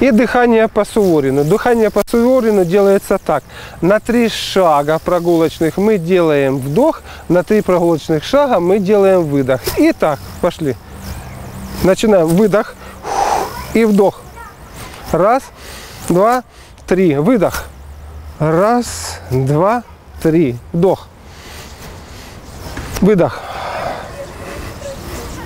И дыхание по Суворину. Дыхание по Суворину делается так. На три шага прогулочных мы делаем вдох, на три прогулочных шага мы делаем выдох. И так, пошли. Начинаем выдох и вдох. Раз, два, три. Выдох. Раз, два, три. Вдох. Выдох.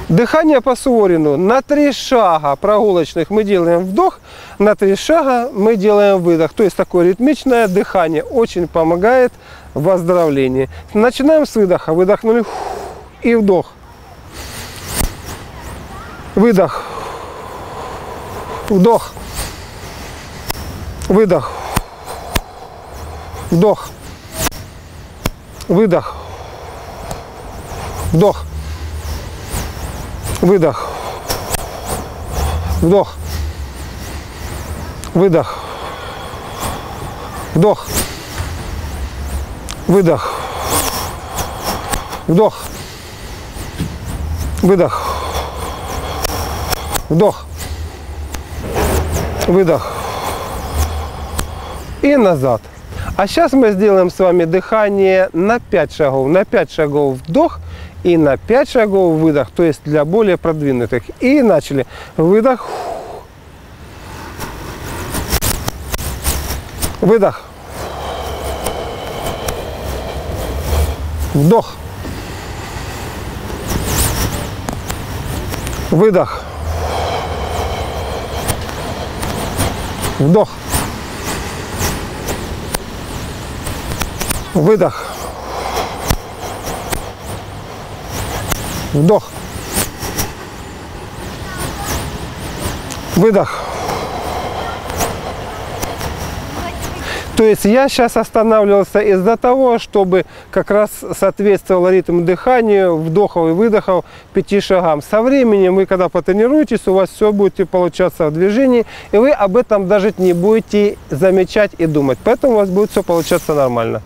Дыхание по Суворину. На три шага прогулочных мы делаем вдох, на три шага мы делаем выдох. То есть такое ритмичное дыхание очень помогает в выздоровлении. Начинаем с выдоха. Выдохнули и вдох. Выдох. Вдох. Выдох. Вдох. Выдох. Вдох. Выдох. Вдох. Выдох. Вдох. Выдох. Вдох. Выдох. Вдох. Выдох. И назад. А сейчас мы сделаем с вами дыхание на 5 шагов. На 5 шагов вдох и на 5 шагов выдох, то есть для более продвинутых. И начали. Выдох. Выдох. Вдох. Выдох. Вдох. Выдох. Вдох. Выдох. То есть я сейчас останавливался из-за того, чтобы как раз соответствовал ритм дыханию, вдохов и выдохов пяти шагам. Со временем вы, когда потренируетесь, у вас все будет получаться в движении, и вы об этом даже не будете замечать и думать. Поэтому у вас будет все получаться нормально.